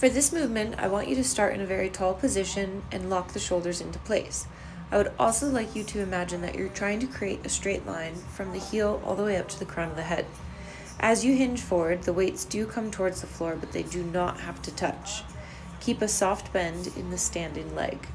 For this movement, I want you to start in a very tall position and lock the shoulders into place. I would also like you to imagine that you're trying to create a straight line from the heel all the way up to the crown of the head. As you hinge forward, the weights do come towards the floor, but they do not have to touch. Keep a soft bend in the standing leg.